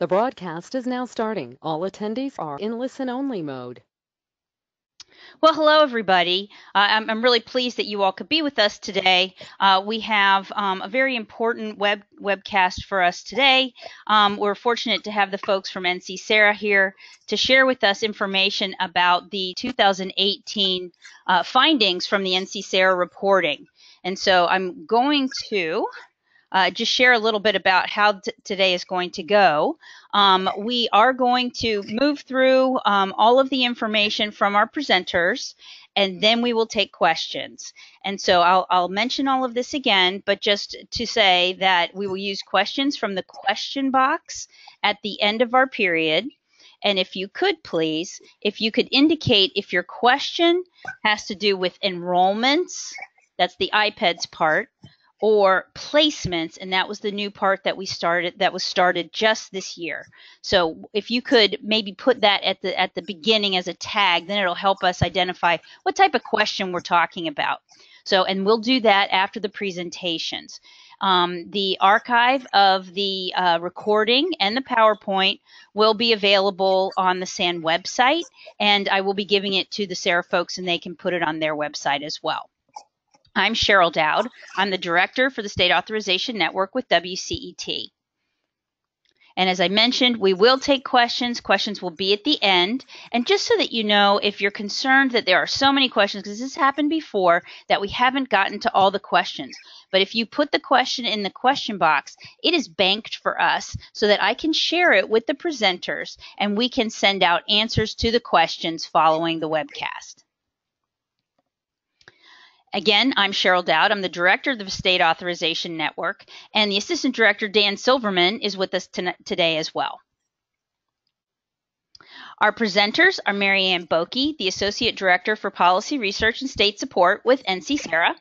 The broadcast is now starting. All attendees are in listen-only mode. Well, hello, everybody. Uh, I'm, I'm, really pleased that you all could be with us today. Uh, we have um, a very important web webcast for us today. Um, we're fortunate to have the folks from NC SARA here to share with us information about the 2018 uh, findings from the NC SARA reporting. And so I'm going to uh, just share a little bit about how t- today is going to go. Um, we are going to move through um, all of the information from our presenters, and then we will take questions. And so I'll, I'll mention all of this again, but just to say that we will use questions from the question box at the end of our period. And if you could please, if you could indicate if your question has to do with enrollments, that's the IPEDS part, or placements and that was the new part that we started that was started just this year. So if you could maybe put that at the at the beginning as a tag then it'll help us identify what type of question we're talking about. So and we'll do that after the presentations. Um, the archive of the uh, recording and the PowerPoint will be available on the SAN website, and I will be giving it to the SARA folks, and they can put it on their website as well. I'm Cheryl Dowd. I'm the director for the State Authorization Network with WCET. And as I mentioned, we will take questions. Questions will be at the end. And just so that you know, if you're concerned that there are so many questions, because this happened before, that we haven't gotten to all the questions. But if you put the question in the question box, it is banked for us so that I can share it with the presenters and we can send out answers to the questions following the webcast. Again, I'm Cheryl Dowd. I'm the director of the State Authorization Network, and the assistant director, Dan Silverman, is with us today as well. Our presenters are Marianne Boeke, the Associate Director for Policy Research and State Support with NC SARA,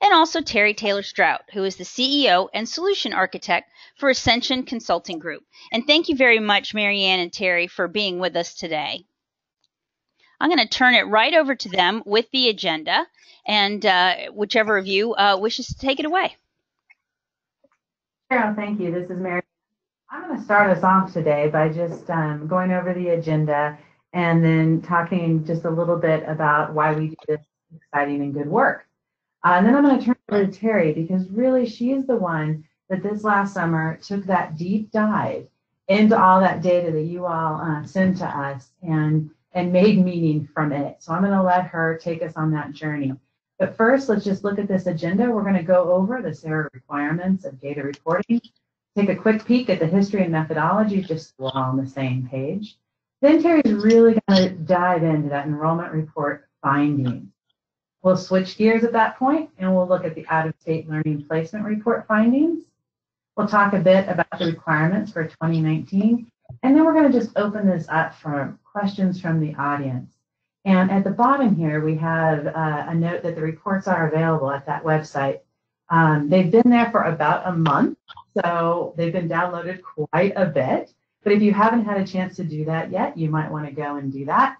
and also Terry Taylor Straut, who is the CEO and Solution Architect for Ascension Consulting Group. And thank you very much, Marianne and Terry, for being with us today. I'm going to turn it right over to them with the agenda, and uh, whichever of you uh, wishes to take it away. Cheryl, thank you. This is Mary. I'm going to start us off today by just um, going over the agenda and then talking just a little bit about why we do this exciting and good work. Uh, and then I'm going to turn over to Terry because really she is the one that this last summer took that deep dive into all that data that you all uh, sent to us and and made meaning from it. So I'm going to let her take us on that journey. But first, let's just look at this agenda. We're going to go over the SARA requirements of data reporting, take a quick peek at the history and methodology, just so we're all on the same page. Then Terry's really going to dive into that enrollment report findings. We'll switch gears at that point and we'll look at the out-of-state learning placement report findings. We'll talk a bit about the requirements for 2019 and then we're going to just open this up for questions from the audience. And at the bottom here, we have uh, a note that the reports are available at that website. Um, they've been there for about a month, so they've been downloaded quite a bit. But if you haven't had a chance to do that yet, you might want to go and do that.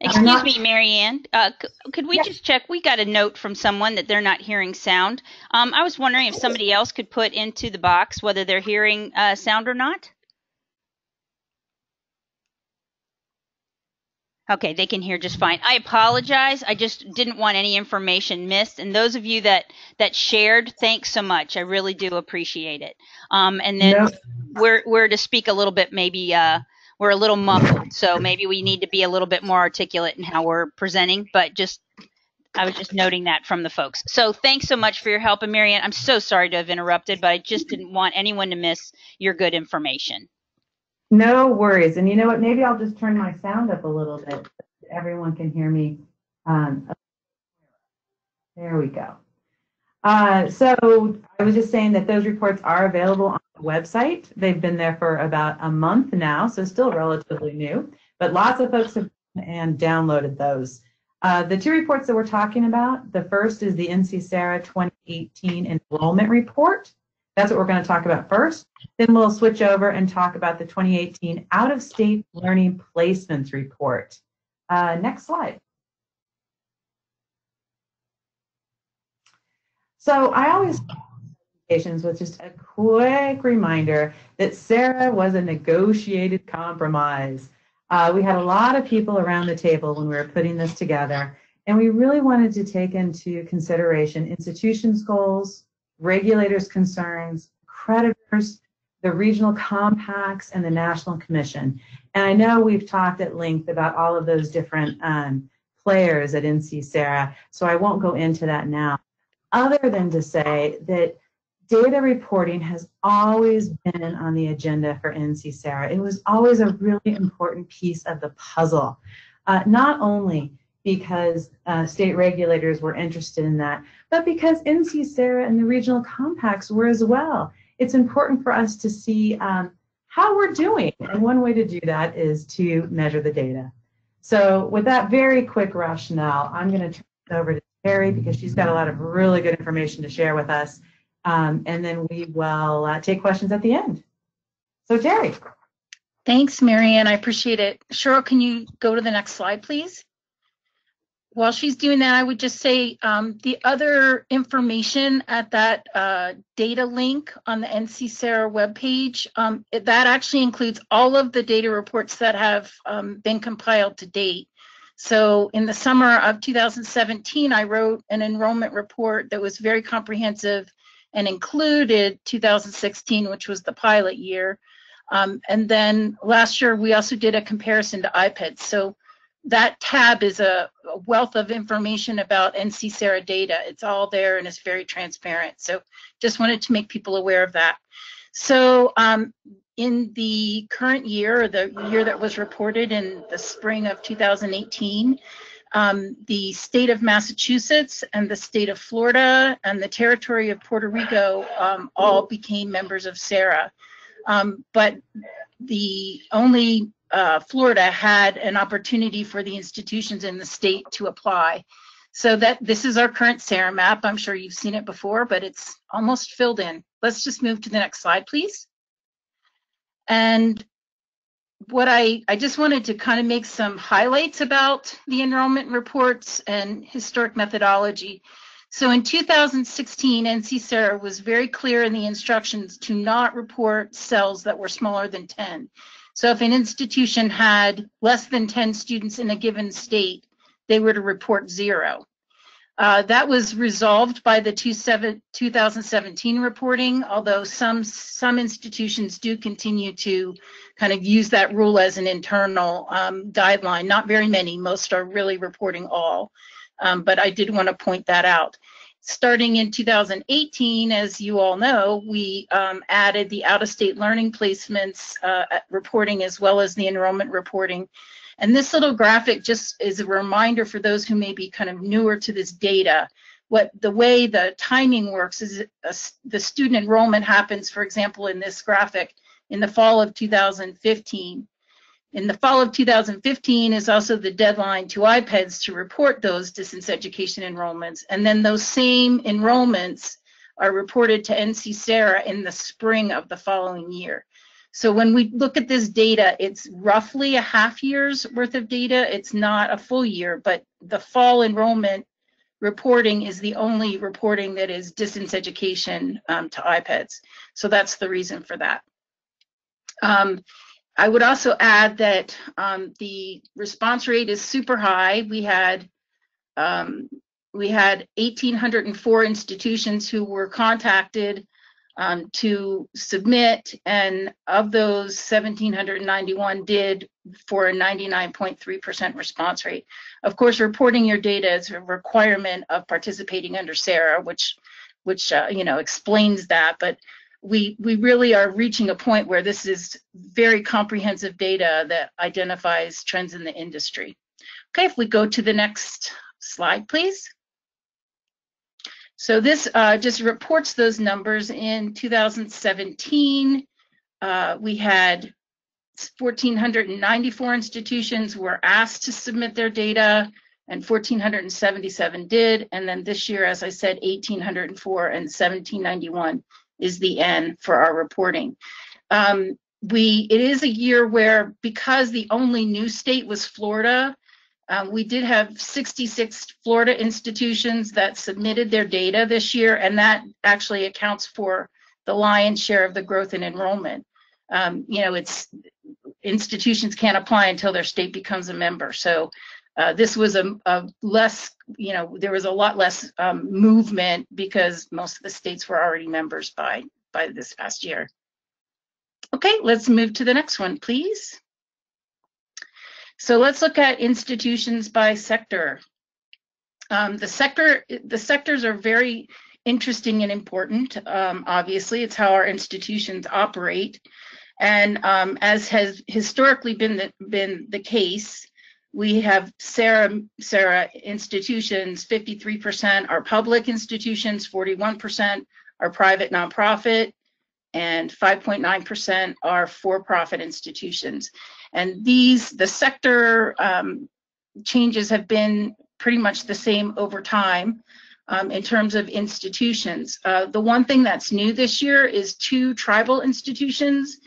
Excuse not, me, Marianne. Uh, could we just check? We got a note from someone that they're not hearing sound. Um, I was wondering if somebody else could put into the box whether they're hearing uh, sound or not. Okay, they can hear just fine. I apologize. I just didn't want any information missed. And those of you that that shared, thanks so much. I really do appreciate it. Um, and then no. we're we're to speak a little bit, maybe uh, we're a little muffled, so maybe we need to be a little bit more articulate in how we're presenting. But just I was just noting that from the folks. So thanks so much for your help, and Marianne, I'm so sorry to have interrupted, but I just didn't want anyone to miss your good information. No worries. And you know what? Maybe I'll just turn my sound up a little bit. So everyone can hear me. Um, there we go. Uh, so I was just saying that those reports are available on the website. They've been there for about a month now, so still relatively new, but lots of folks have and downloaded those. Uh, the two reports that we're talking about, the first is the NC SARA 2018 enrollment report. That's what we're going to talk about first. Then we'll switch over and talk about the 2018 Out of State Learning Placements Report. Uh, next slide. So I always with just a quick reminder that SARA was a negotiated compromise. Uh, we had a lot of people around the table when we were putting this together, and we really wanted to take into consideration institutions' goals, regulators' concerns, creditors, the regional compacts, and the National Commission. And I know we've talked at length about all of those different um, players at NC SARA, so I won't go into that now, other than to say that data reporting has always been on the agenda for NC SARA. It was always a really important piece of the puzzle, uh, not only because uh, state regulators were interested in that, but because NC SARA and the regional compacts were as well. It's important for us to see um, how we're doing, and one way to do that is to measure the data. So with that very quick rationale, I'm going to turn it over to Terry because she's got a lot of really good information to share with us. Um, and then we will uh, take questions at the end. So Terry. Thanks, Marianne. I appreciate it. Cheryl, can you go to the next slide, please? While she's doing that, I would just say um, the other information at that uh, data link on the NC webpage, um, that actually includes all of the data reports that have um, been compiled to date. So in the summer of 2017, I wrote an enrollment report that was very comprehensive and included 2016, which was the pilot year. Um, and then last year, we also did a comparison to IPEDS. So that tab is a, a wealth of information about NC SARA data. It's all there and it's very transparent. So just wanted to make people aware of that. So um, in the current year, or the year that was reported in the spring of 2018, um, the state of Massachusetts and the state of Florida and the territory of Puerto Rico um, all became members of SARA. Um, but the only uh, Florida had an opportunity for the institutions in the state to apply. So that this is our current SARA map. I'm sure you've seen it before, but it's almost filled in. Let's just move to the next slide, please. And what I, I just wanted to kind of make some highlights about the enrollment reports and historic methodology. So in 2016, NC SARA was very clear in the instructions to not report cells that were smaller than 10. So if an institution had less than 10 students in a given state, they were to report zero. Uh, that was resolved by the 2017 reporting, although some some institutions do continue to kind of use that rule as an internal um, guideline. Not very many, most are really reporting all, um, but I did want to point that out. Starting in 2018, as you all know, we um, added the out-of-state learning placements uh, reporting as well as the enrollment reporting. And this little graphic just is a reminder for those who may be kind of newer to this data. What the way the timing works is a, the student enrollment happens, for example, in this graphic in the fall of 2015. In the fall of 2015 is also the deadline to IPEDS to report those distance education enrollments. And then those same enrollments are reported to NC SARA in the spring of the following year. So when we look at this data, it's roughly a half year's worth of data. It's not a full year, but the fall enrollment reporting is the only reporting that is distance education um, to IPEDS. So that's the reason for that. Um, I would also add that um, the response rate is super high. We had um, we had 1,804 institutions who were contacted um, to submit, and of those, 1,791 did for a 99.3% response rate. Of course, reporting your data is a requirement of participating under SARA, which, which uh, you know explains that. But we we really are reaching a point where this is very comprehensive data that identifies trends in the industry. Okay, if we go to the next slide, please. So this uh, just reports those numbers. In 2017, uh, we had 1,494 institutions were asked to submit their data, and 1,477 did. And then this year, as I said, 1,804 and 1,791 is the N for our reporting. Um, we it is a year where because the only new state was Florida, Um, we did have 66 Florida institutions that submitted their data this year, and that actually accounts for the lion's share of the growth in enrollment. Um, you know, it's institutions can't apply until their state becomes a member. So uh, this was a, a, less, you know, there was a lot less um, movement because most of the states were already members by by this past year. Okay, let's move to the next one, please. So let's look at institutions by sector. Um, the sector, the sectors are very interesting and important. Um, obviously, it's how our institutions operate, and um, as has historically been the, been the case, we have SARA, SARA institutions, 53% are public institutions, 41% are private nonprofit, and 5.9% are for-profit institutions. And these, the sector um, changes have been pretty much the same over time um, in terms of institutions. Uh, the one thing that's new this year is two tribal institutions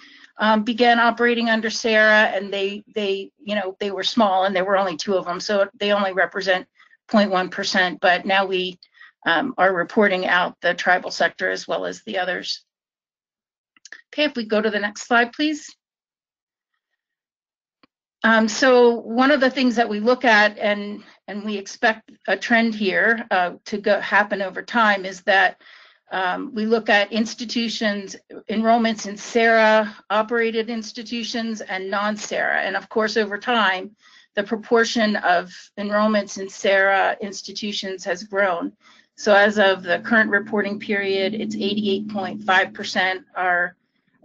um, began operating under SARA, and they, they, you know, they were small and there were only two of them. So they only represent 0.1%, but now we um, are reporting out the tribal sector as well as the others. Okay, if we go to the next slide, please. Um, so one of the things that we look at and and we expect a trend here uh, to go, happen over time is that um, we look at institutions, enrollments in SARA operated institutions and non-SARA. And of course, over time, the proportion of enrollments in SARA institutions has grown. So as of the current reporting period, it's 88.5% are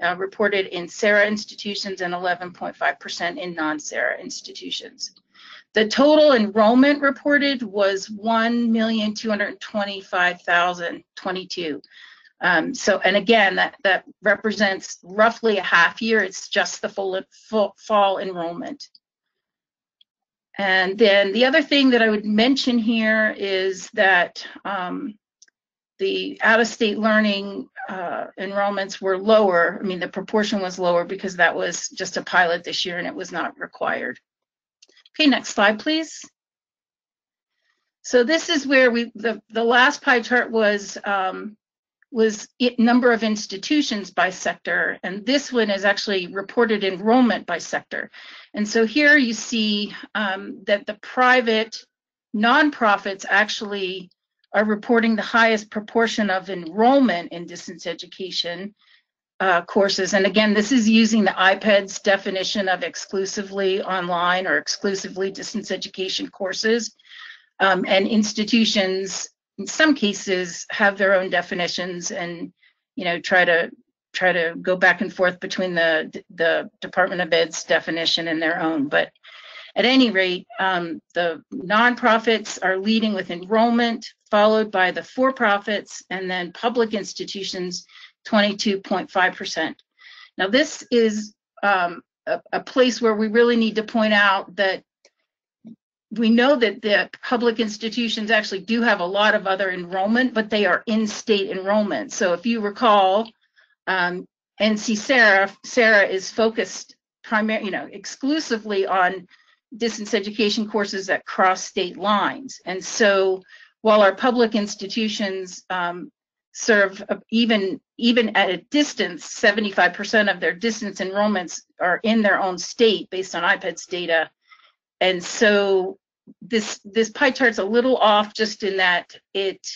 uh, reported in SARA institutions and 11.5% in non-SARA institutions. The total enrollment reported was 1,225,022. Um, so, and again, that, that represents roughly a half year. It's just the full, full fall enrollment. And then the other thing that I would mention here is that um, the out-of-state learning uh, enrollments were lower. I mean, the proportion was lower because that was just a pilot this year and it was not required. Okay, next slide, please. So this is where we, the, the last pie chart was, um, was it number of institutions by sector, and this one is actually reported enrollment by sector. And so here you see um, that the private nonprofits actually are reporting the highest proportion of enrollment in distance education uh, courses. And again, this is using the IPEDS definition of exclusively online or exclusively distance education courses. Um, and institutions, in some cases, have their own definitions and, you know, try to try to go back and forth between the the Department of Ed's definition and their own. But at any rate, um, the nonprofits are leading with enrollment, followed by the for-profits, and then public institutions 22.5%. Now, this is um, a, a place where we really need to point out that we know that the public institutions actually do have a lot of other enrollment, but they are in-state enrollment. So if you recall, um, NC Sarah, SARA is focused primarily, you know, exclusively on distance education courses that cross state lines. And so while our public institutions um, serve even even at a distance 75% of their distance enrollments are in their own state based on IPEDS data. And so this this pie chart's a little off just in that it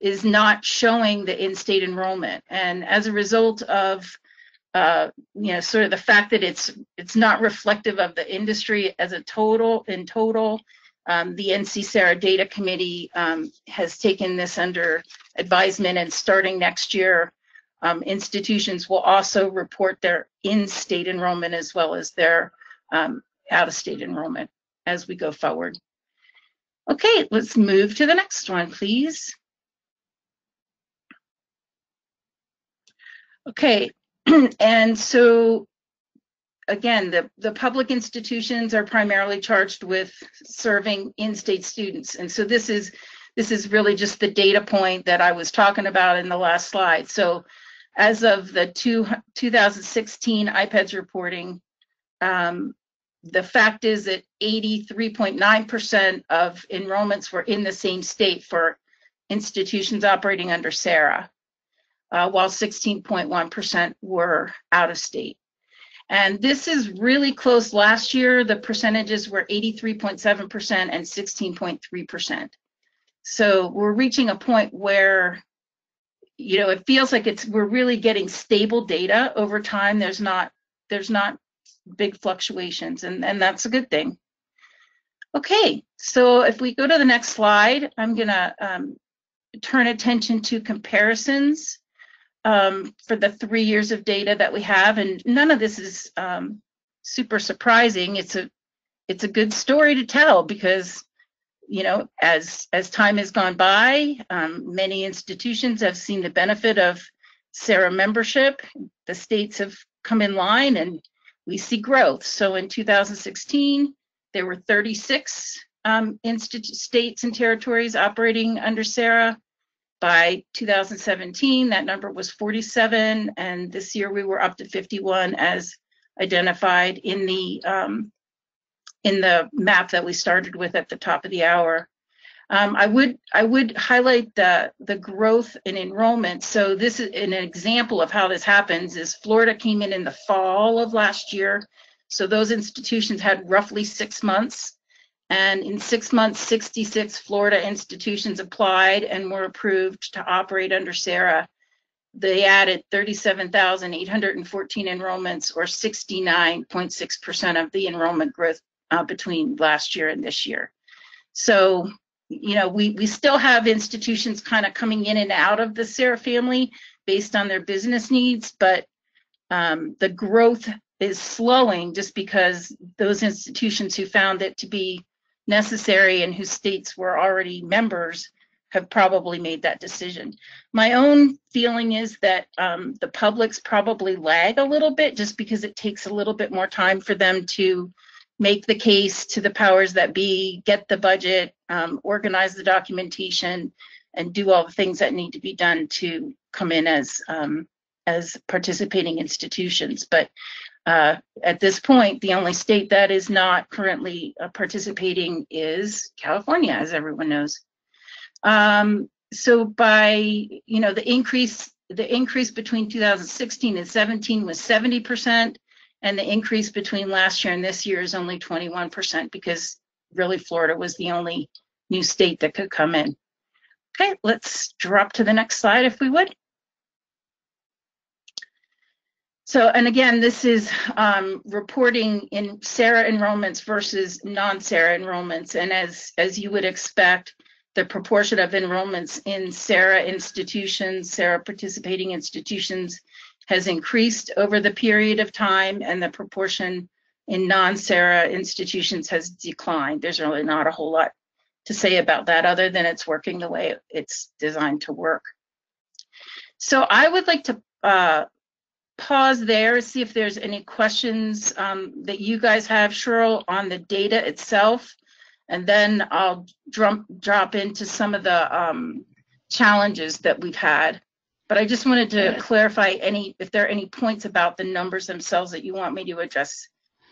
is not showing the in-state enrollment. And as a result of uh, you know sort of the fact that it's it's not reflective of the industry as a total in total um, the NC Data Committee um, has taken this under advisement, and starting next year, um, institutions will also report their in-state enrollment as well as their um, out-of-state enrollment as we go forward. Okay, let's move to the next one, please. Okay, and so again, the, the public institutions are primarily charged with serving in-state students. And so this is this is really just the data point that I was talking about in the last slide. So as of the two, 2016 IPEDS reporting, um, the fact is that 83.9% of enrollments were in the same state for institutions operating under SARA, uh, while 16.1% were out of state. And this is really close. Last year, the percentages were 83.7% and 16.3%. So we're reaching a point where, you know, it feels like it's we're really getting stable data over time. There's not there's not big fluctuations, and and that's a good thing. Okay, so if we go to the next slide, I'm gonna um, turn attention to comparisons um, for the three years of data that we have, and none of this is um, super surprising. It's a it's a good story to tell because you know as as time has gone by, um, many institutions have seen the benefit of SARA membership. The states have come in line, and we see growth. So in 2016, there were 36 um, states and territories operating under SARA. By 2017, that number was 47, and this year we were up to 51 as identified in the um, in the map that we started with at the top of the hour. Um, I would I would highlight the the growth in enrollment. So this is an example of how this happens. Is Florida came in in the fall of last year, so those institutions had roughly six months and in six months, 66 Florida institutions applied and were approved to operate under SARA. They added 37,814 enrollments, or 69.6% of the enrollment growth uh, between last year and this year. So, you know, we, we still have institutions kind of coming in and out of the SARA family based on their business needs, but um, the growth is slowing just because those institutions who found it to be necessary and whose states were already members have probably made that decision. My own feeling is that um, the publics probably lag a little bit just because it takes a little bit more time for them to make the case to the powers that be, get the budget, um, organize the documentation, and do all the things that need to be done to come in as um, as participating institutions. But uh, at this point, the only state that is not currently uh, participating is California, as everyone knows. Um, so by, you know, the increase, the increase between 2016 and 17 was 70%, and the increase between last year and this year is only 21% because really Florida was the only new state that could come in. Okay, let's drop to the next slide if we would. So, and again, this is um, reporting in SARA enrollments versus non-SARA enrollments. And as, as you would expect, the proportion of enrollments in SARA institutions, SARA participating institutions has increased over the period of time and the proportion in non-SARA institutions has declined. There's really not a whole lot to say about that other than it's working the way it's designed to work. So I would like to uh, pause there, see if there's any questions um, that you guys have, Cheryl, on the data itself. And then I'll drop, drop into some of the um, challenges that we've had. But I just wanted to clarify any, if there are any points about the numbers themselves that you want me to address.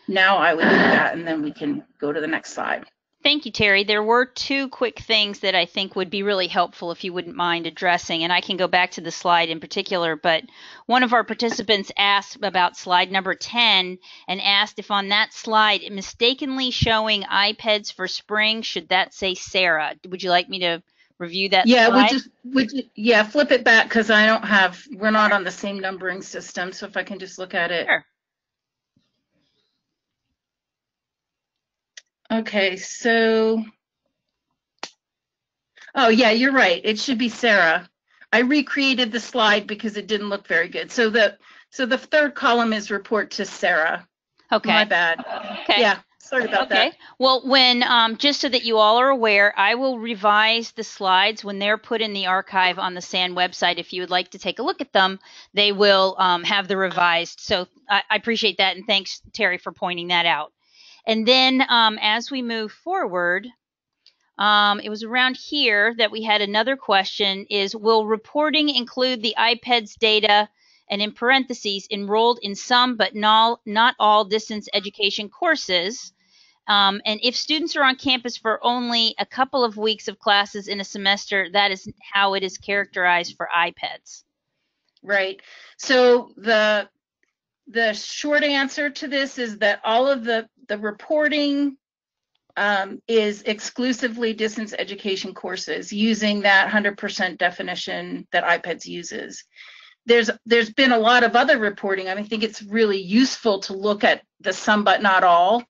Now I would do that, and then we can go to the next slide. Thank you, Terry. There were two quick things that I think would be really helpful if you wouldn't mind addressing, and I can go back to the slide in particular. But one of our participants asked about slide number 10 and asked if on that slide, mistakenly showing IPEDS for spring, should that say SARA? Would you like me to review that yeah, slide? we just, would you, yeah, flip it back because I don't have, we're not on the same numbering system. So if I can just look at it. Sure. Okay, so, oh yeah, you're right. It should be SARA. I recreated the slide because it didn't look very good. So the, so the third column is report to SARA. Okay. My bad. Okay. Yeah, sorry about Okay. that. Okay. Well, when um, just so that you all are aware, I will revise the slides when they're put in the archive on the SAN website. If you would like to take a look at them, they will um, have the revised. So I, I appreciate that, and thanks Terry for pointing that out. And then um, as we move forward, um, it was around here that we had another question: Is will reporting include the IPEDS data and in parentheses, enrolled in some but not, not all distance education courses. Um, and if students are on campus for only a couple of weeks of classes in a semester, that is how it is characterized for IPEDS. Right. So the the short answer to this is that all of the the reporting um, is exclusively distance education courses using that 100% definition that IPEDS uses. There's there's been a lot of other reporting. I, mean, I think it's really useful to look at the some but not all.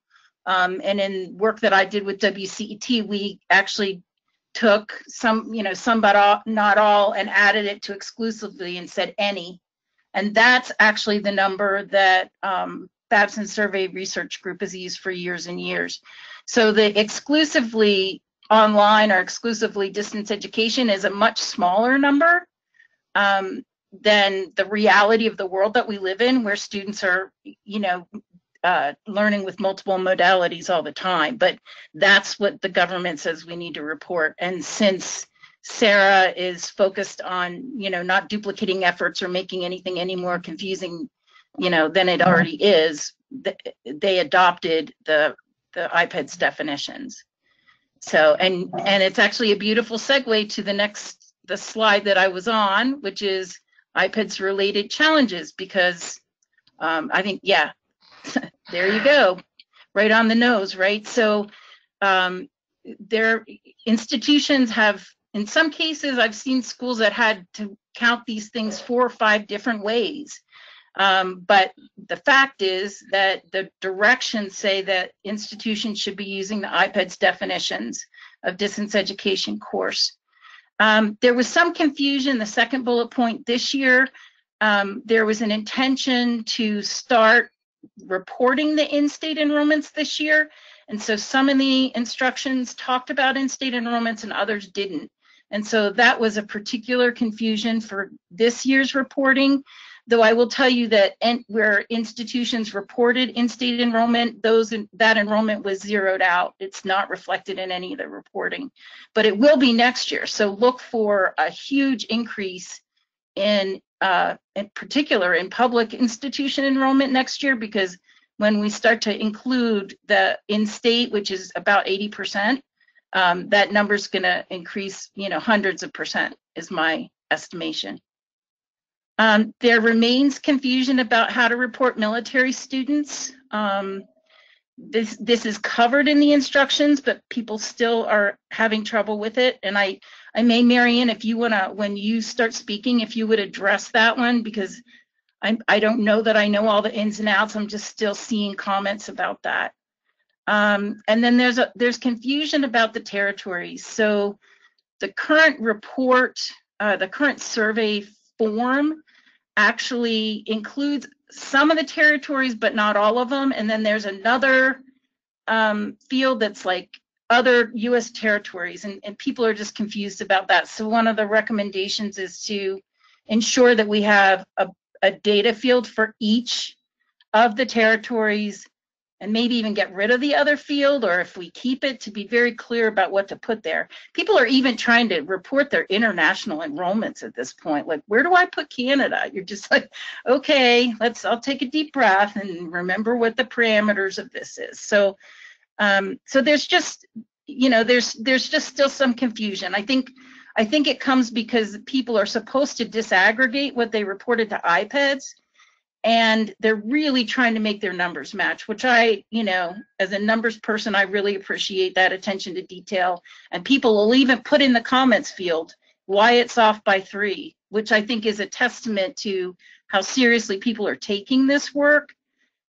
Um, and in work that I did with WCET, we actually took some, you know, some but all, not all, and added it to exclusively and said any. And that's actually the number that um, Babson Survey Research Group has used for years and years. So the exclusively online or exclusively distance education is a much smaller number um, than the reality of the world that we live in, where students are, you know, uh, learning with multiple modalities all the time. But that's what the government says we need to report. And since SARA is focused on, you know, not duplicating efforts or making anything any more confusing, you know, than it already is, they adopted the the IPEDS definitions. So, and and it's actually a beautiful segue to the next the slide that I was on, which is IPEDS related challenges, because um, I think, yeah, there you go, right on the nose, right? So, um, their institutions have, in some cases, I've seen schools that had to count these things four or five different ways. Um, but the fact is that the directions say that institutions should be using the IPEDS definitions of distance education course. Um, there was some confusion, the second bullet point this year, um, there was an intention to start reporting the in-state enrollments this year. And so some of the instructions talked about in-state enrollments and others didn't. And so that was a particular confusion for this year's reporting. Though I will tell you that en- where institutions reported in-state enrollment, those that enrollment was zeroed out. It's not reflected in any of the reporting, but it will be next year. So look for a huge increase in, uh, in particular, in public institution enrollment next year because when we start to include the in-state, which is about 80%, um, that number's going to increase, you know, hundreds of percent is my estimation. Um, there remains confusion about how to report military students. Um, this this is covered in the instructions, but people still are having trouble with it. And I I may, Marion, if you wanna, when you start speaking, if you would address that one because I I don't know that I know all the ins and outs. I'm just still seeing comments about that. Um, and then there's a there's confusion about the territories. So the current report, uh, the current survey form actually includes some of the territories, but not all of them. And then there's another um, field that's like other US territories, and, and people are just confused about that. So one of the recommendations is to ensure that we have a, a data field for each of the territories and maybe even get rid of the other field or if we keep it to be very clear about what to put there. People are even trying to report their international enrollments at this point. Like, where do I put Canada? You're just like, okay, let's, I'll take a deep breath and remember what the parameters of this is. So, um, so there's just, you know, there's, there's just still some confusion. I think, I think it comes because people are supposed to disaggregate what they reported to IPEDS and they're really trying to make their numbers match which i you know as a numbers person i really appreciate that attention to detail. And people will even put in the comments field why it's off by three which i think is a testament to how seriously people are taking this work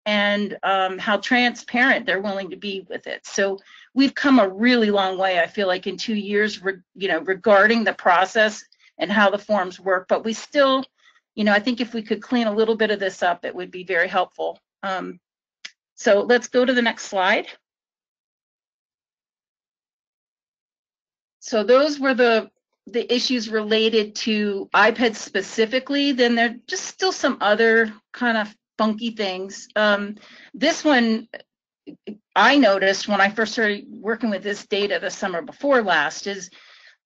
and um, how transparent they're willing to be with it. So we've come a really long way i feel like in two years you know regarding the process and how the forms work but we still you know, I think if we could clean a little bit of this up, it would be very helpful. Um, so let's go to the next slide. So those were the the issues related to IPEDS specifically. Then there are just still some other kind of funky things. Um, this one I noticed when I first started working with this data the summer before last is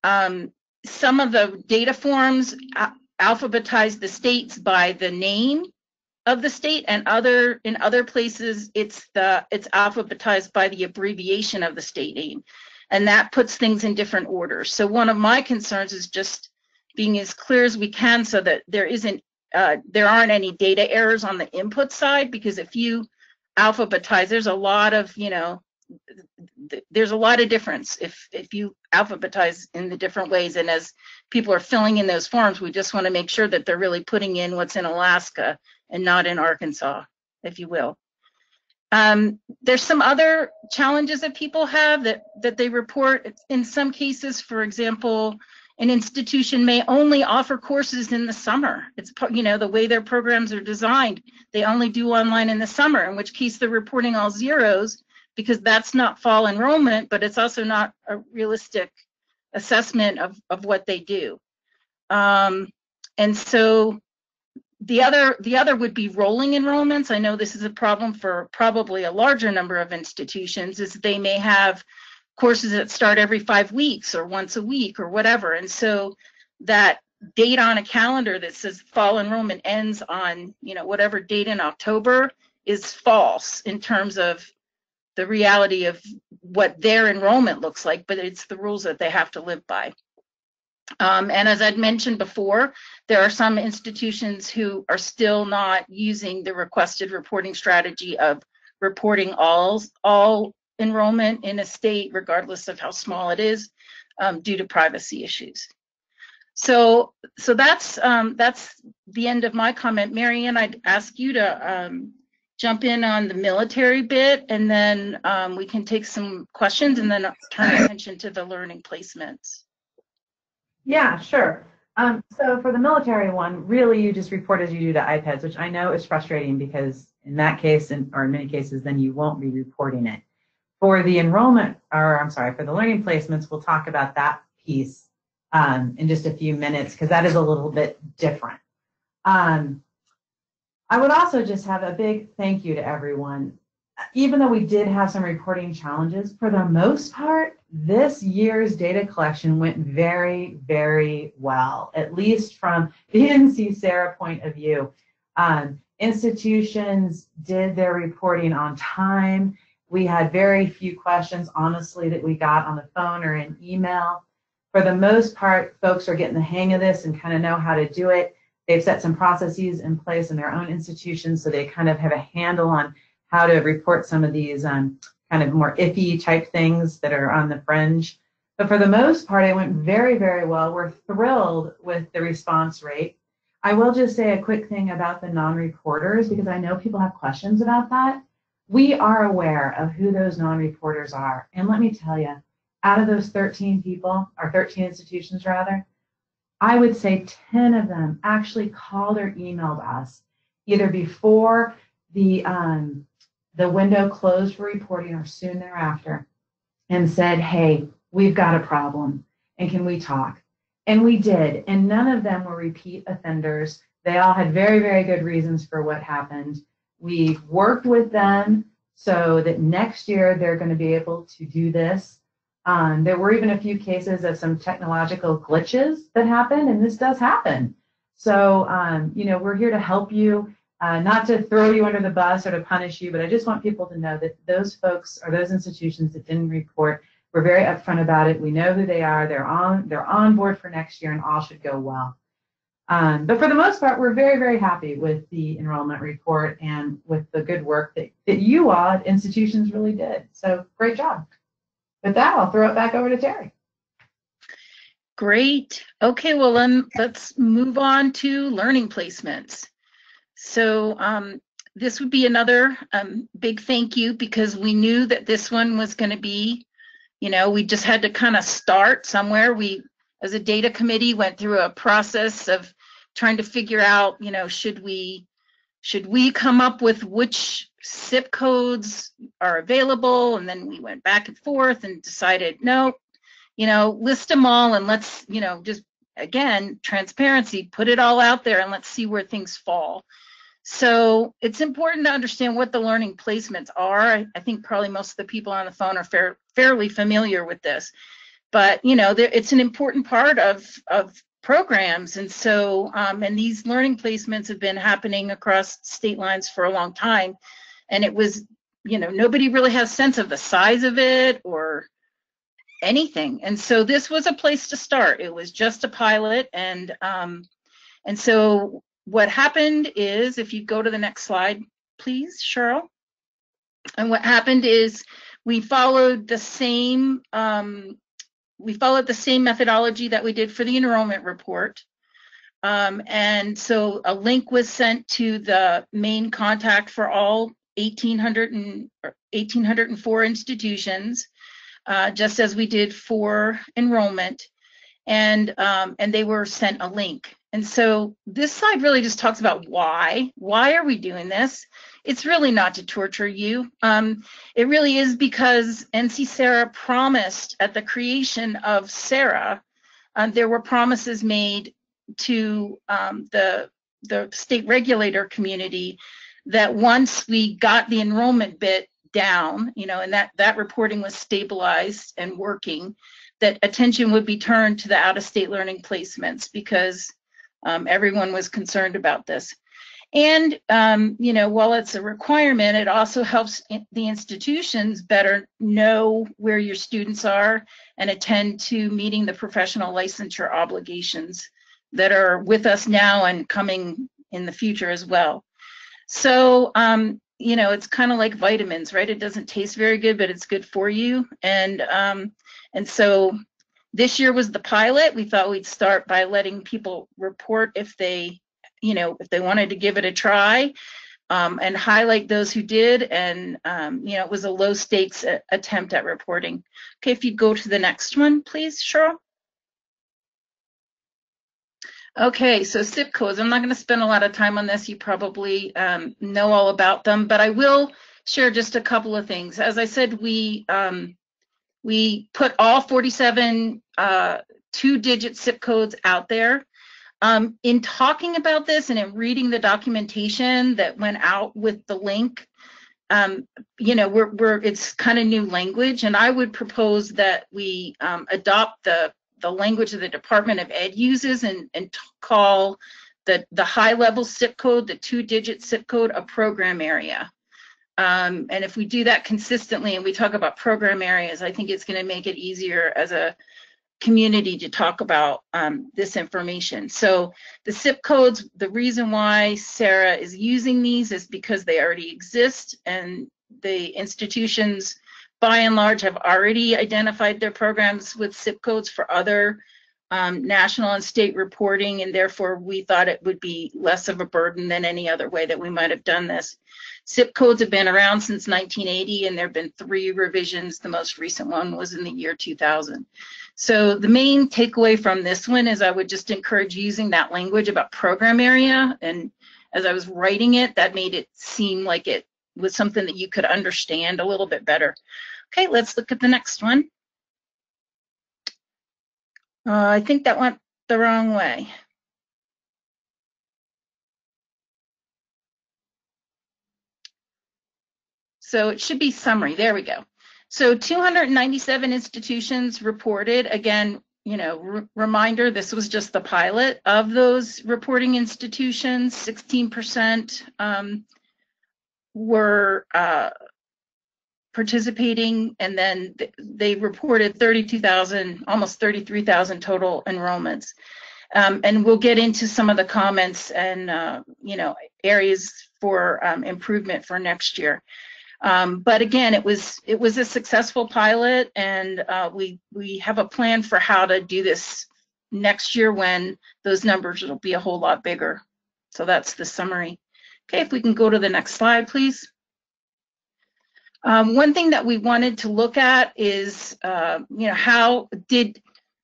um, some of the data forms alphabetize the states by the name of the state and other in other places it's the it's alphabetized by the abbreviation of the state name. And that puts things in different orders. So one of my concerns is just being as clear as we can so that there isn't uh, there aren't any data errors on the input side because if you alphabetize there's a lot of you know there's a lot of difference if if you alphabetize in the different ways. And as people are filling in those forms we just want to make sure that they're really putting in what's in alaska and not in arkansas if you will. Um, there's some other challenges that people have that that they report. In some cases for example an institution may only offer courses in the summer. It's you know the way their programs are designed. They only do online in the summer in which case they're reporting all zeros because that's not fall enrollment, but it's also not a realistic assessment of, of what they do. Um, and so the other the other would be rolling enrollments. I know this is a problem for probably a larger number of institutions, is they may have courses that start every five weeks or once a week or whatever. And so that date on a calendar that says fall enrollment ends on, you know, whatever date in October is false in terms of the reality of what their enrollment looks like, but it's the rules that they have to live by. Um, and as I'd mentioned before, there are some institutions who are still not using the requested reporting strategy of reporting all all enrollment in a state, regardless of how small it is, um, due to privacy issues. So, so that's um, that's the end of my comment. Marianne, I'd ask you to um, jump in on the military bit and then um, we can take some questions and then turn attention to the learning placements. Yeah, sure. Um, so for the military one, really you just report as you do to IPEDS, which I know is frustrating because in that case, and or in many cases, then you won't be reporting it. For the enrollment, or I'm sorry, for the learning placements, we'll talk about that piece um, in just a few minutes because that is a little bit different. Um, I would also just have a big thank you to everyone. Even though we did have some reporting challenges, for the most part, this year's data collection went very, very well, at least from the NC SARA point of view. Um, institutions did their reporting on time. We had very few questions, honestly, that we got on the phone or in email. For the most part, folks are getting the hang of this and kind of know how to do it. They've set some processes in place in their own institutions so they kind of have a handle on how to report some of these um, kind of more iffy type things that are on the fringe. But for the most part, it went very, very well. We're thrilled with the response rate. I will just say a quick thing about the non-reporters because I know people have questions about that. We are aware of who those non-reporters are. And let me tell you, out of those 13 people, or 13 institutions rather, I would say 10 of them actually called or emailed us either before the um, the window closed for reporting or soon thereafter and said, hey, we've got a problem and can we talk? And we did. And none of them were repeat offenders. They all had very, very good reasons for what happened. We've worked with them so that next year they're going to be able to do this um, there were even a few cases of some technological glitches that happened, and this does happen. So, um, you know, we're here to help you, uh, not to throw you under the bus or to punish you, but I just want people to know that those folks or those institutions that didn't report, we're very upfront about it. We know who they are. They're on. They're on board for next year, and all should go well. Um, but for the most part, we're very, very happy with the enrollment report and with the good work that, that you all at institutions really did. So great job with that, I'll throw it back over to Terry. Great. Okay, well then let's move on to learning placements. So um, this would be another um, big thank you because we knew that this one was going to be, you know, we just had to kind of start somewhere. We, as a data committee, went through a process of trying to figure out, you know, should we should we come up with which zip codes are available? And then we went back and forth and decided, no, you know, list them all and let's, you know, just again, transparency, put it all out there and let's see where things fall. So it's important to understand what the learning placements are. I, I think probably most of the people on the phone are fair, fairly familiar with this, but you know, there, it's an important part of of programs. And so, um, and these learning placements have been happening across state lines for a long time. And it was, you know, nobody really has sense of the size of it or anything. And so this was a place to start. It was just a pilot. And, um, and so what happened is, if you go to the next slide, please, Cheryl. And what happened is we followed the same um, we followed the same methodology that we did for the enrollment report. Um, and so a link was sent to the main contact for all 1800 and, 1804 institutions, uh, just as we did for enrollment. And, um, and they were sent a link. And so this slide really just talks about why. Why are we doing this? It's really not to torture you. Um, it really is because NC SARA promised at the creation of SARA, uh, there were promises made to um, the, the state regulator community that once we got the enrollment bit down, you know, and that, that reporting was stabilized and working, that attention would be turned to the out-of-state learning placements because um, everyone was concerned about this. And, um, you know, while it's a requirement, it also helps the institutions better know where your students are and attend to meeting the professional licensure obligations that are with us now and coming in the future as well. So, um, you know, it's kind of like vitamins, right? It doesn't taste very good, but it's good for you. And, um, and so this year was the pilot. We thought we'd start by letting people report if they, you know, if they wanted to give it a try um, and highlight those who did. And, um, you know, it was a low stakes a- attempt at reporting. Okay, if you go to the next one, please, Cheryl. Okay, so CIP codes. I'm not going to spend a lot of time on this. You probably um, know all about them, but I will share just a couple of things. As I said, we um, we put all 47 uh, two-digit CIP codes out there. Um, in talking about this and in reading the documentation that went out with the link, um, you know, we're, we're it's kind of new language, and I would propose that we um, adopt the the language that the Department of Ed uses and and call the the high level CIP code, the two-digit CIP code, a program area. Um, and if we do that consistently and we talk about program areas, I think it's going to make it easier as a community to talk about um, this information. So the CIP codes, the reason why SARA is using these is because they already exist and the institutions by and large have already identified their programs with CIP codes for other um, national and state reporting, and therefore we thought it would be less of a burden than any other way that we might have done this. CIP codes have been around since 1980, and there have been three revisions. The most recent one was in the year 2000. So the main takeaway from this one is I would just encourage using that language about program area. And as I was writing it, that made it seem like it was something that you could understand a little bit better. Okay, let's look at the next one. Uh, I think that went the wrong way. So it should be summary. There we go. So 297 institutions reported. Again, you know, reminder, this was just the pilot. Of those reporting institutions, 16% um, were uh, participating, and then th they reported 32,000, almost 33,000 total enrollments. Um, and we'll get into some of the comments and uh, you know areas for um, improvement for next year. Um, but again, it was it was a successful pilot, and uh, we we have a plan for how to do this next year when those numbers will be a whole lot bigger. So that's the summary. Okay, if we can go to the next slide, please. Um, one thing that we wanted to look at is, uh, you know, how did,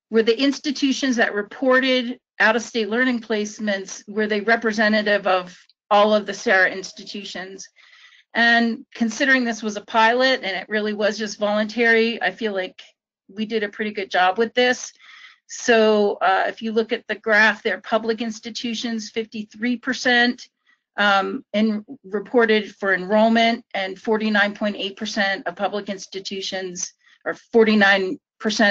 were the institutions that reported out-of-state learning placements, were they representative of all of the SARA institutions? And considering this was a pilot and it really was just voluntary, I feel like we did a pretty good job with this. So uh, if you look at the graph there, public institutions, 53%, um, and reported for enrollment and 49.8% of public institutions or 49%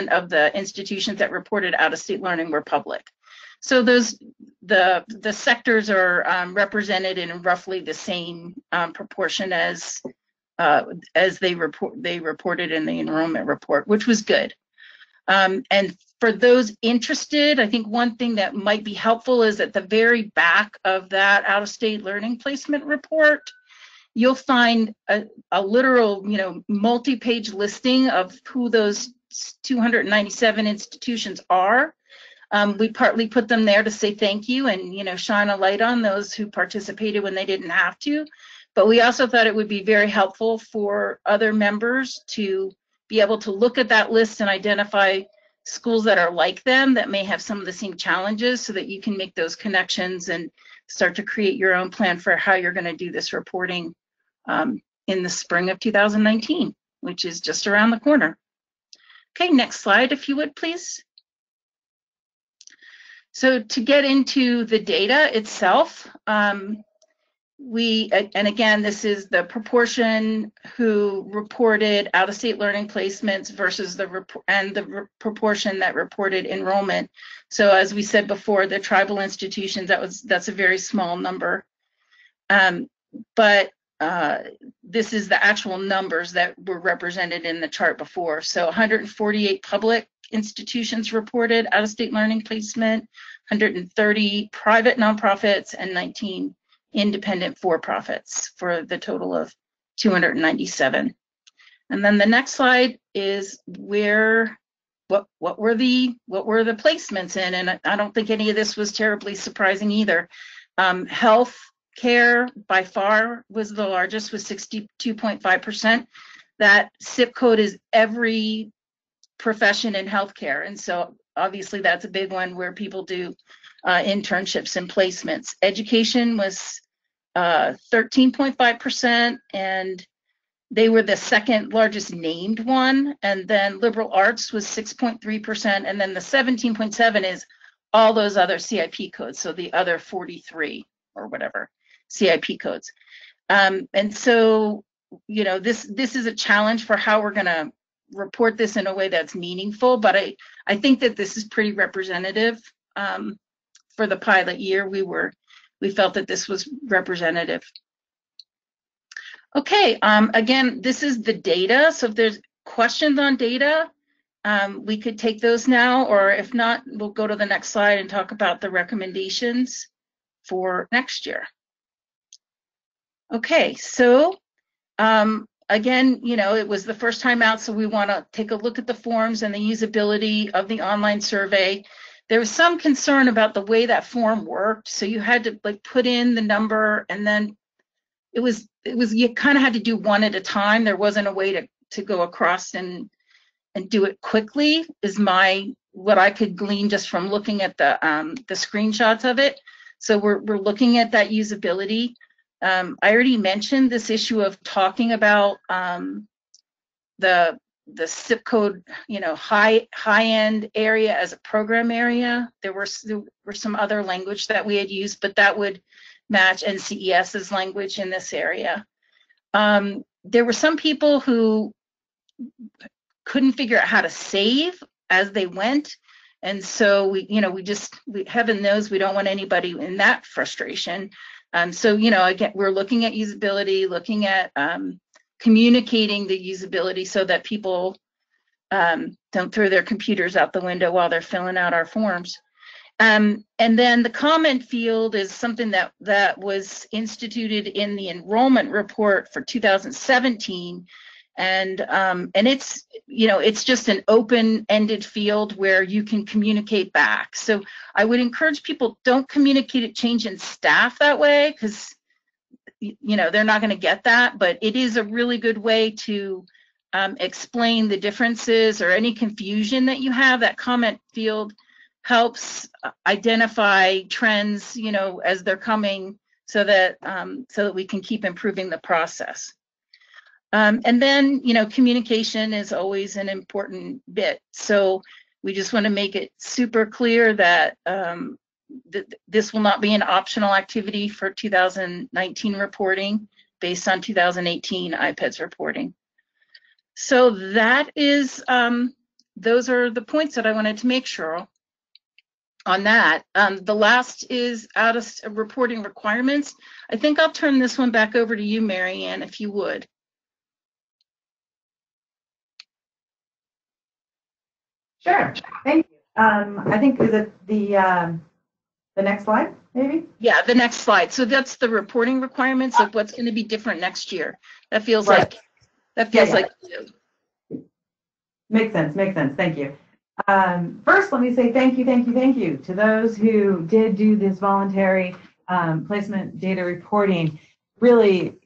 of the institutions that reported out of state learning were public. So those the the sectors are um, represented in roughly the same um, proportion as uh, as they report they reported in the enrollment report, which was good. Um, and for those interested, I think one thing that might be helpful is at the very back of that out-of-state learning placement report, you'll find a, a literal, you know, multi-page listing of who those 297 institutions are. Um, we partly put them there to say thank you and, you know, shine a light on those who participated when they didn't have to. But we also thought it would be very helpful for other members to be able to look at that list and identify schools that are like them that may have some of the same challenges so that you can make those connections and start to create your own plan for how you're going to do this reporting um, in the spring of 2019, which is just around the corner. Okay, next slide, if you would, please. So to get into the data itself, um, we, and again, this is the proportion who reported out-of-state learning placements versus the, and the proportion that reported enrollment. So as we said before, the tribal institutions, that was, that's a very small number. Um, but uh, this is the actual numbers that were represented in the chart before. So 148 public institutions reported out-of-state learning placement, 130 private nonprofits, and 19 independent for-profits for the total of 297. And then the next slide is where what what were the what were the placements in? And I don't think any of this was terribly surprising either. Um, health care by far was the largest with 62.5%. That CIP code is every profession in healthcare. And so obviously that's a big one where people do uh, internships and placements. Education was uh, 13.5%, and they were the second largest named one. And then liberal arts was 6.3%, and then the 17.7 is all those other CIP codes, so the other 43 or whatever CIP codes. Um, and so, you know, this this is a challenge for how we're going to report this in a way that's meaningful. But I I think that this is pretty representative um, for the pilot year. We were we felt that this was representative. Okay, um, again, this is the data. So if there's questions on data, um, we could take those now, or if not, we'll go to the next slide and talk about the recommendations for next year. Okay, so um, again, you know, it was the first time out, so we want to take a look at the forms and the usability of the online survey there was some concern about the way that form worked. So you had to like put in the number and then it was it was you kind of had to do one at a time. There wasn't a way to to go across and and do it quickly is my what I could glean just from looking at the um, the screenshots of it. So we're we're looking at that usability. Um, I already mentioned this issue of talking about um, the the CIP code, you know, high high end area as a program area. There were there were some other language that we had used, but that would match NCES's language in this area. Um, there were some people who couldn't figure out how to save as they went. And so we, you know, we just, we, heaven knows we don't want anybody in that frustration. Um, so, you know, again, we're looking at usability, looking at um, communicating the usability so that people um, don't throw their computers out the window while they're filling out our forms. Um, and then the comment field is something that that was instituted in the enrollment report for 2017, and um, and it's you know it's just an open-ended field where you can communicate back. So I would encourage people don't communicate a change in staff that way because you know, they're not going to get that, but it is a really good way to um, explain the differences or any confusion that you have. That comment field helps uh, identify trends, you know, as they're coming so that um, so that we can keep improving the process. Um, and then, you know, communication is always an important bit. So we just want to make it super clear that um, th this will not be an optional activity for 2019 reporting based on 2018 IPEDS reporting. So that is, um, those are the points that I wanted to make, Cheryl. on that. Um, the last is out of reporting requirements. I think I'll turn this one back over to you, Marianne, if you would. Sure, thank you. Um, I think is it the, um, the next slide, maybe? Yeah, the next slide. So that's the reporting requirements of what's going to be different next year. That feels Right. like, that feels yeah. like, Makes sense, makes sense, thank you. Um, first, let me say thank you, thank you, thank you to those who did do this voluntary um, placement data reporting. Really,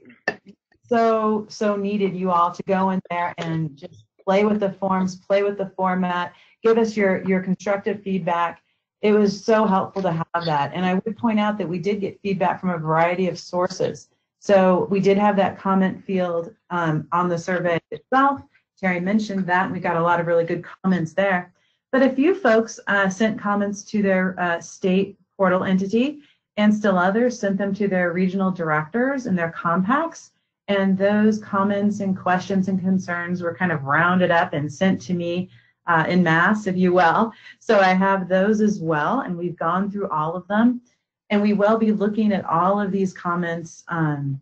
so, so needed you all to go in there and just play with the forms, play with the format, give us your, your constructive feedback. It was so helpful to have that. And I would point out that we did get feedback from a variety of sources. So we did have that comment field um, on the survey itself. Terry mentioned that. We got a lot of really good comments there. But a few folks uh, sent comments to their uh, state portal entity, and still others sent them to their regional directors and their compacts. And those comments and questions and concerns were kind of rounded up and sent to me uh, in mass, if you will. So I have those as well, and we've gone through all of them. And we will be looking at all of these comments um,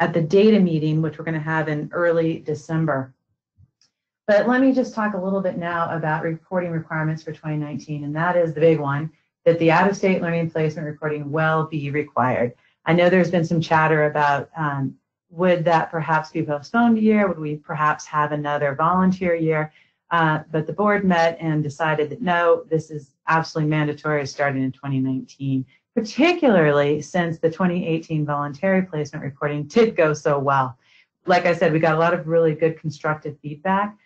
at the data meeting, which we're going to have in early December. But let me just talk a little bit now about reporting requirements for 2019, and that is the big one, that the out-of-state learning placement reporting will be required. I know there's been some chatter about um, would that perhaps be postponed a year? Would we perhaps have another volunteer year? Uh, but the board met and decided that no, this is absolutely mandatory starting in 2019, particularly since the 2018 voluntary placement reporting did go so well. Like I said, we got a lot of really good constructive feedback.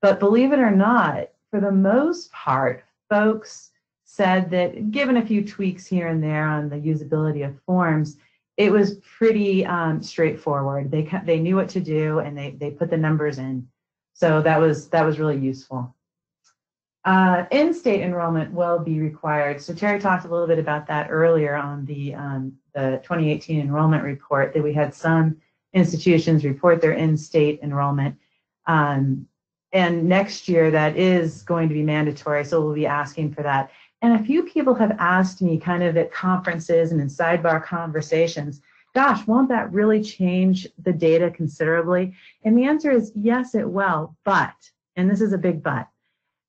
But believe it or not, for the most part, folks said that given a few tweaks here and there on the usability of forms, it was pretty um, straightforward. They they knew what to do and they they put the numbers in, so that was that was really useful. Uh, in-state enrollment will be required. So Terry talked a little bit about that earlier on the um, the 2018 enrollment report that we had some institutions report their in-state enrollment. Um, and next year that is going to be mandatory, so we'll be asking for that. And a few people have asked me kind of at conferences and in sidebar conversations, gosh, won't that really change the data considerably? And the answer is yes, it will, but, and this is a big but,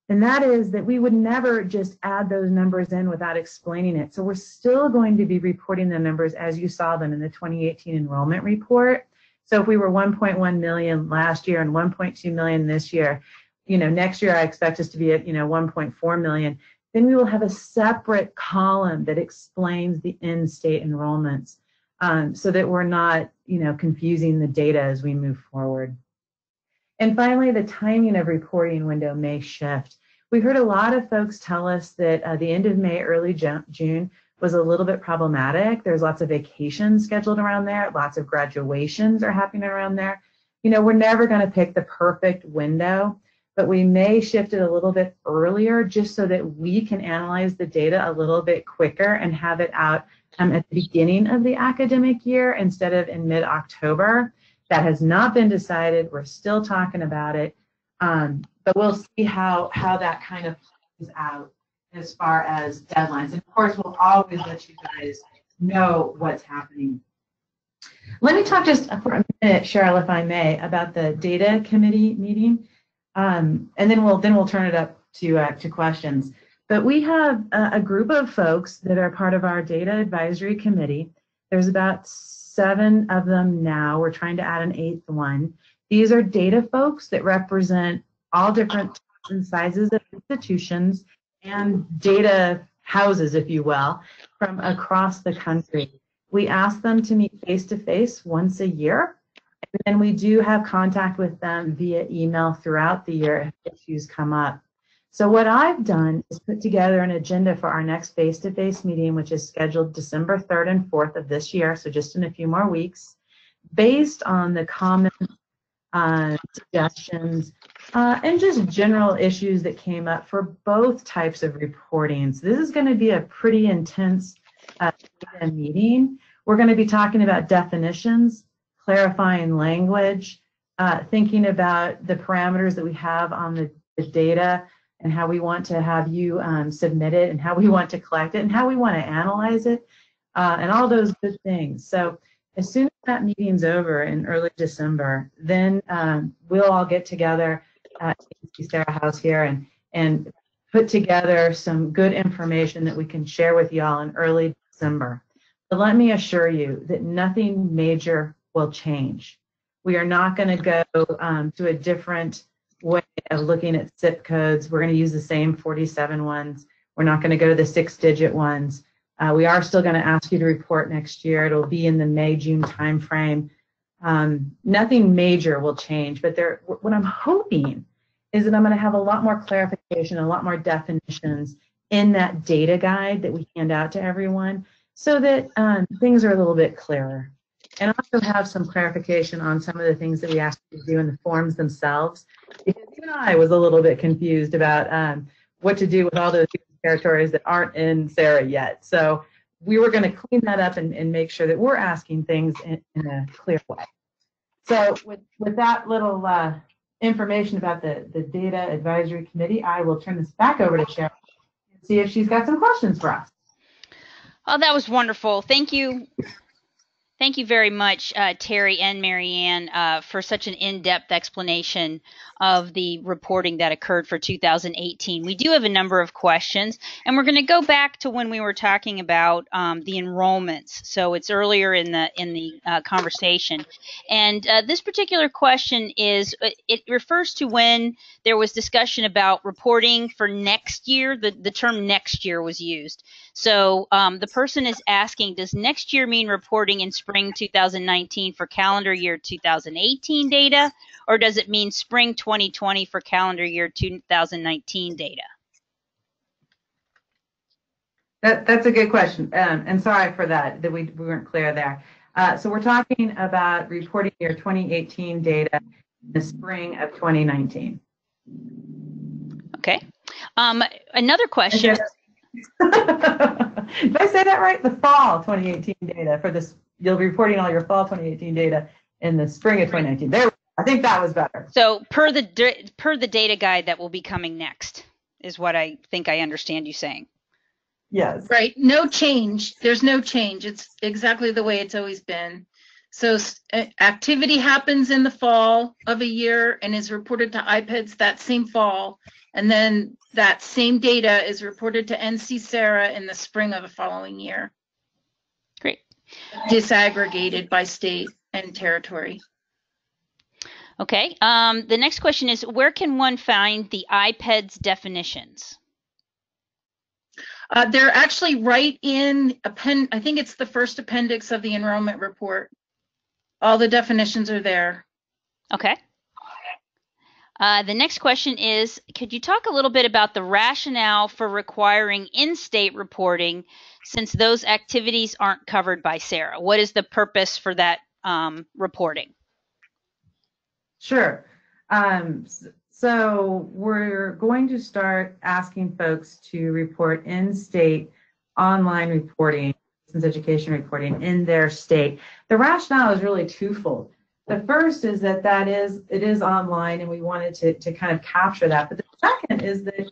and that is that we would never just add those numbers in without explaining it. So we're still going to be reporting the numbers as you saw them in the 2018 enrollment report. So if we were 1.1 million last year and 1.2 million this year, you know, next year I expect us to be at, you know, 1.4 million, then we will have a separate column that explains the in-state enrollments um, so that we're not, you know, confusing the data as we move forward. And finally, the timing of reporting window may shift. We heard a lot of folks tell us that uh, the end of May, early June was a little bit problematic. There's lots of vacations scheduled around there. Lots of graduations are happening around there. You know, we're never going to pick the perfect window, but we may shift it a little bit earlier just so that we can analyze the data a little bit quicker and have it out um, at the beginning of the academic year instead of in mid-October. That has not been decided. We're still talking about it, um, but we'll see how how that kind of plays out as far as deadlines. And of course, we'll always let you guys know what's happening. Let me talk just for a minute, Cheryl, if I may, about the data committee meeting, um, and then we'll then we'll turn it up to uh, to questions. But we have a, a group of folks that are part of our data advisory committee. There's about seven of them now. We're trying to add an eighth one. These are data folks that represent all different and sizes of institutions and data houses, if you will, from across the country. We ask them to meet face to face once a year, and then we do have contact with them via email throughout the year if issues come up. So what I've done is put together an agenda for our next face-to-face meeting, which is scheduled December 3rd and 4th of this year, so just in a few more weeks, based on the comments, uh, suggestions, uh, and just general issues that came up for both types of reporting. So this is going to be a pretty intense uh, meeting. We're going to be talking about definitions, clarifying language, uh, thinking about the parameters that we have on the, the data, and how we want to have you um, submit it and how we want to collect it and how we want to analyze it uh, and all those good things. So as soon as that meeting's over in early December, then um, we'll all get together at SARA House here and, and put together some good information that we can share with y'all in early December. But let me assure you that nothing major will change. We are not going to go um, to a different way of looking at CIP codes. We're going to use the same 47 ones. We're not going to go to the six digit ones. Uh, we are still going to ask you to report next year. It'll be in the May, June timeframe. Um, nothing major will change, but there, what I'm hoping is that I'm going to have a lot more clarification, a lot more definitions in that data guide that we hand out to everyone so that um, things are a little bit clearer. And also have some clarification on some of the things that we asked you to do in the forms themselves. Because even I was a little bit confused about um, what to do with all those territories that aren't in SARA yet. So we were going to clean that up and, and, make sure that we're asking things in, in a clear way. So with, with that little uh, information about the, the Data Advisory Committee, I will turn this back over to Cheryl and see if she's got some questions for us. Oh, that was wonderful. Thank you. Thank you very much, uh, Terry and Marianne, uh, for such an in-depth explanation of the reporting that occurred for 2018. We do have a number of questions, and we're going to go back to when we were talking about um, the enrollments. So it's earlier in the in the uh, conversation, and uh, this particular question is uh, it refers to when there was discussion about reporting for next year. The the term next year was used. So um, the person is asking, does next year mean reporting in spring 2019 for calendar year 2018 data, or does it mean spring 2020 for calendar year 2019 data? That, that's a good question. Um, and sorry for that, that we, we weren't clear there. Uh, so we're talking about reporting year 2018 data in the spring of 2019. Okay. Um, another question. Did I say that right? The fall 2018 data for this, you'll be reporting all your fall 2018 data in the spring of 2019. There, I think that was better. So per the per the data guide that will be coming next is what I think I understand you saying. Yes. Right. No change. There's no change. It's exactly the way it's always been. So activity happens in the fall of a year and is reported to IPEDS that same fall. And then that same data is reported to NC SARA in the spring of the following year. Disaggregated by state and territory. Okay. Um, the next question is where can one find the IPEDS definitions? Uh, they're actually right in append. I think it's the first appendix of the enrollment report. All the definitions are there. Okay. Uh, the next question is Could you talk a little bit about the rationale for requiring in state reporting since those activities aren't covered by SARA? What is the purpose for that um, reporting? Sure. Um, so we're going to start asking folks to report in state online reporting, distance education reporting in their state. The rationale is really twofold. The first is that that is it is online, and we wanted to to kind of capture that. But the second is that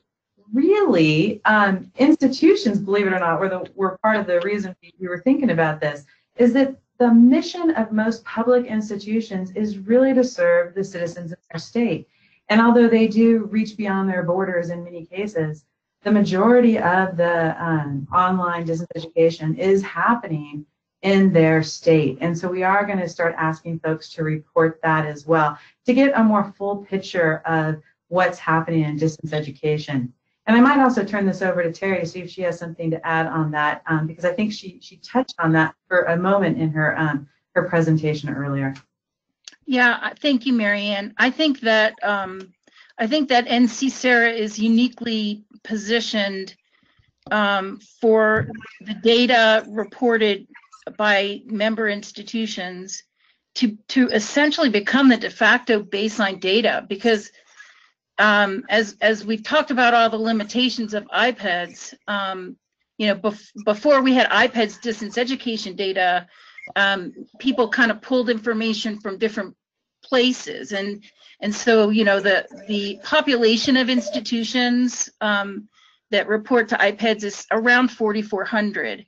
really um, institutions, believe it or not, were the were part of the reason we were thinking about this. Is that the mission of most public institutions is really to serve the citizens of their state. And although they do reach beyond their borders in many cases, the majority of the um, online distance education is happening in their state. And so we are going to start asking folks to report that as well to get a more full picture of what's happening in distance education. And I might also turn this over to Terry to see if she has something to add on that, um, because I think she she touched on that for a moment in her um, her presentation earlier. Yeah, thank you, Marianne. I think that um, I think that NC SARA is uniquely positioned um, for the data reported by member institutions to to essentially become the de facto baseline data because um, as as we've talked about all the limitations of IPEDS, um, you know, bef- before we had IPEDS distance education data, um, people kind of pulled information from different places. And, and so, you know, the, the population of institutions um, that report to IPEDS is around 4,400.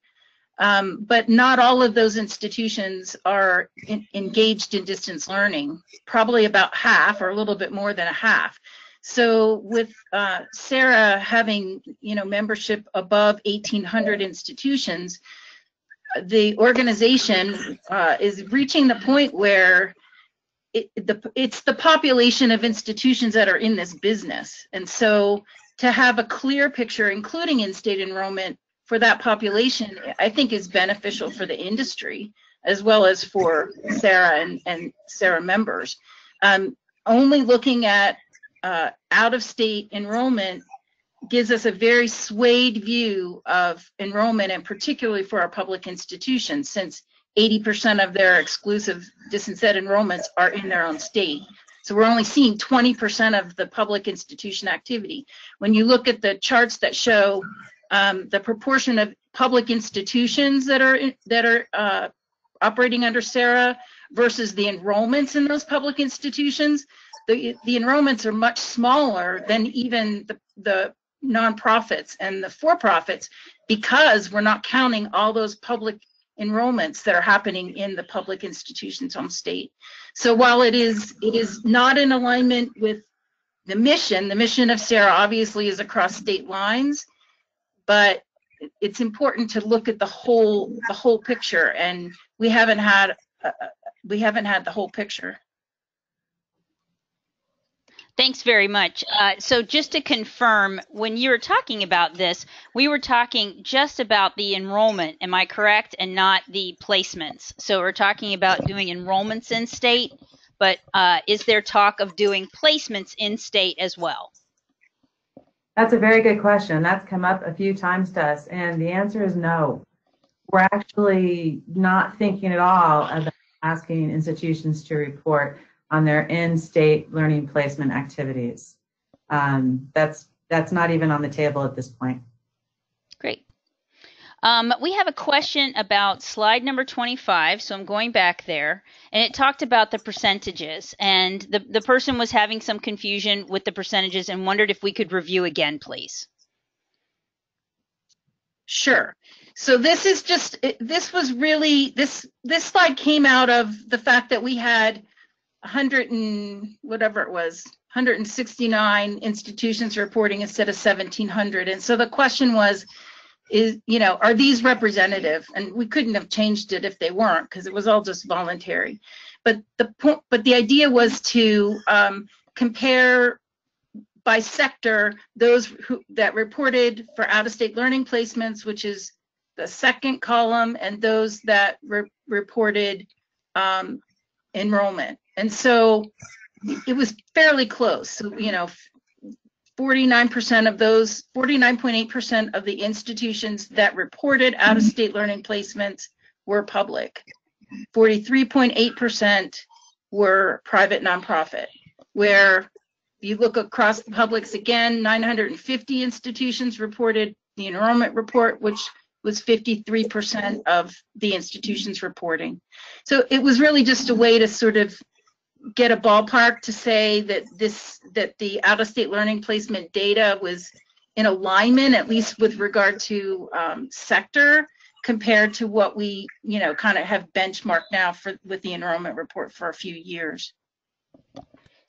Um, but not all of those institutions are in, engaged in distance learning, probably about half or a little bit more than a half. So with uh, SARA having, you know, membership above 1,800 institutions, the organization uh, is reaching the point where it, the, it's the population of institutions that are in this business. And so to have a clear picture, including in-state enrollment for that population, I think is beneficial for the industry as well as for SARA and, and SARA members. Um, only looking at uh, out-of-state enrollment gives us a very swayed view of enrollment and particularly for our public institutions since 80% of their exclusive ed enrollments are in their own state. So we're only seeing 20% of the public institution activity. When you look at the charts that show um, the proportion of public institutions that are that are uh, operating under SARA versus the enrollments in those public institutions, the, the enrollments are much smaller than even the, the nonprofits and the for-profits because we're not counting all those public enrollments that are happening in the public institutions home state. So while it is it is not in alignment with the mission, the mission of SARA obviously is across state lines, but it's important to look at the whole the whole picture and we haven't had uh, we haven't had the whole picture. Thanks very much. Uh, so just to confirm, when you were talking about this, we were talking just about the enrollment, am I correct? And not the placements. So we're talking about doing enrollments in state, but uh, is there talk of doing placements in state as well? That's a very good question. That's come up a few times to us, and the answer is no. We're actually not thinking at all about asking institutions to report on their in-state learning placement activities. Um, that's that's not even on the table at this point. Um, we have a question about slide number 25, so I'm going back there, and it talked about the percentages, and the, the person was having some confusion with the percentages and wondered if we could review again, please. Sure. So this is just, this was really, this, this slide came out of the fact that we had 100 and whatever it was, 169 institutions reporting instead of 1700. And so the question was, is, you know, are these representative? And we couldn't have changed it if they weren't because it was all just voluntary. But the point, but the idea was to um, compare by sector those who that reported for out-of-state learning placements, which is the second column, and those that re reported um, enrollment. And so it was fairly close. So, you know, 49% of those, 49.8% of the institutions that reported out of state learning placements were public. 43.8% were private nonprofit, where if you look across the publics again, 950 institutions reported the enrollment report, which was 53% of the institutions reporting. So it was really just a way to sort of get a ballpark to say that this that the out-of-state learning placement data was in alignment, at least with regard to um, sector, compared to what we, you know, kind of have benchmarked now for with the enrollment report for a few years.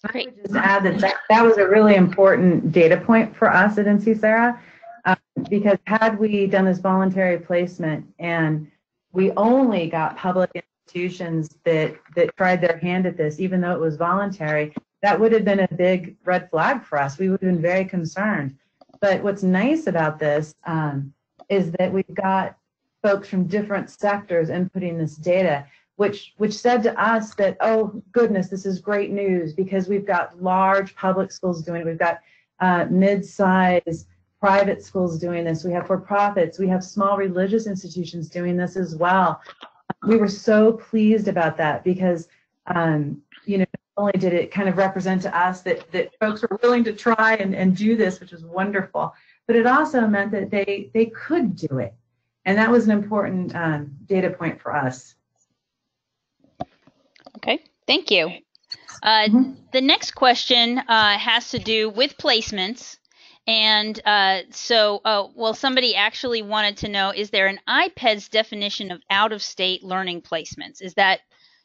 Great. I would just add that, that that was a really important data point for us at NC SARA, uh, because had we done this voluntary placement and we only got public institutions that that tried their hand at this, even though it was voluntary, that would have been a big red flag for us. We would have been very concerned. But what's nice about this um, is that we've got folks from different sectors inputting this data, which which said to us that, oh goodness, this is great news because we've got large public schools doing it. We've got uh, mid-size private schools doing this. We have for-profits. We have small religious institutions doing this as well we were so pleased about that because, um, you know, not only did it kind of represent to us that, that folks were willing to try and, and do this, which was wonderful, but it also meant that they, they could do it. And that was an important um, data point for us. Okay, thank you. Uh, Mhm. The next question uh, has to do with placements. And uh, so, uh, well, somebody actually wanted to know: Is there an IPEDS definition of out-of-state learning placements? Is that